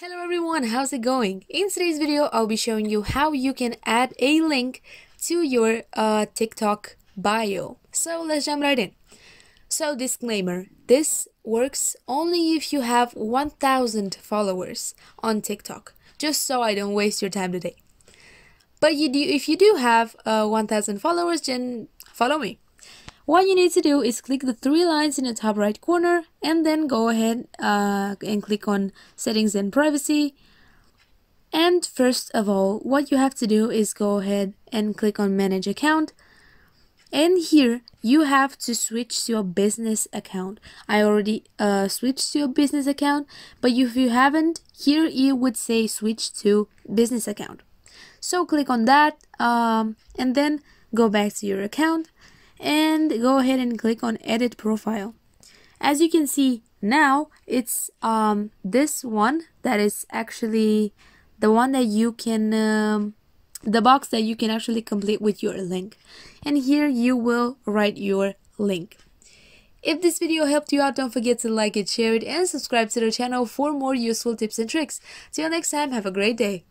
Hello everyone, how's it going? In today's video, I'll be showing you how you can add a link to your uh, TikTok bio. So let's jump right in. So disclaimer, this works only if you have 1000 followers on TikTok, just so I don't waste your time today. But you do, if you do have uh, 1000 followers, then follow me. What you need to do is click the three lines in the top right corner and then go ahead uh, and click on settings and privacy. And first of all, what you have to do is go ahead and click on manage account. And here you have to switch to your business account. I already uh, switched to your business account, but if you haven't, here you would say switch to business account. So click on that um, and then go back to your account and go ahead and click on edit profile. As you can see now it's um, this one that is actually the one that you can um, the box that you can actually complete with your link. And here you will write your link. If this video helped you out don't forget to like it share it and subscribe to the channel for more useful tips and tricks. Till next time have a great day